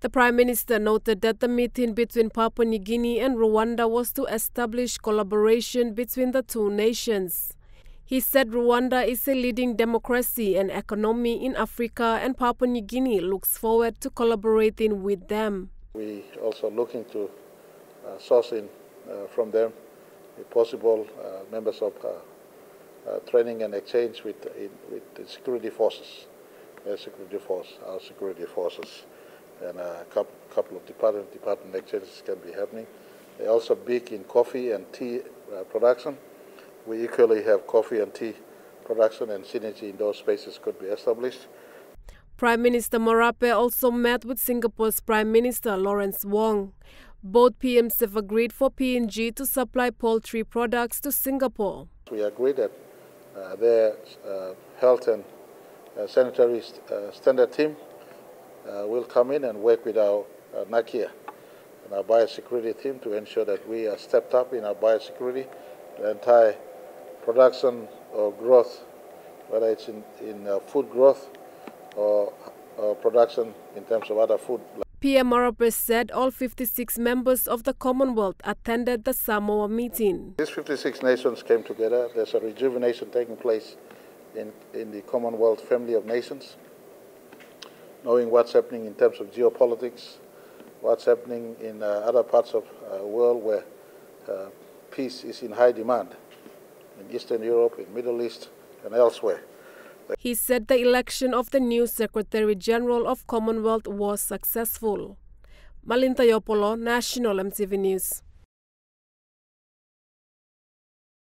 The Prime Minister noted that the meeting between Papua New Guinea and Rwanda was to establish collaboration between the two nations. He said Rwanda is a leading democracy and economy in Africa and Papua New Guinea looks forward to collaborating with them. We also looking to uh, sourcing uh, from them if possible uh, members of uh, uh, training and exchange with, in, with the security forces, their security force, our security forces and a couple, couple of department department exchanges can be happening. They're also big in coffee and tea uh, production. We equally have coffee and tea production and synergy in those spaces could be established. Prime Minister Marape also met with Singapore's Prime Minister Lawrence Wong. Both PMs have agreed for PNG to supply poultry products to Singapore. We agreed that uh, their uh, health and uh, sanitary st uh, standard team will come in and work with our uh, NAQIA and our biosecurity team to ensure that we are stepped up in our biosecurity. The entire production or growth, whether it's in, in uh, food growth or, or production in terms of other food. PM Marape said all 56 members of the Commonwealth attended the Samoa meeting. These 56 nations came together. There's a rejuvenation taking place in, in the Commonwealth family of nations knowing what's happening in terms of geopolitics, what's happening in uh, other parts of the uh, world where uh, peace is in high demand, in Eastern Europe, in Middle East, and elsewhere. He said the election of the new Secretary General of Commonwealth was successful. Malinta Yopolo, National EMTV News.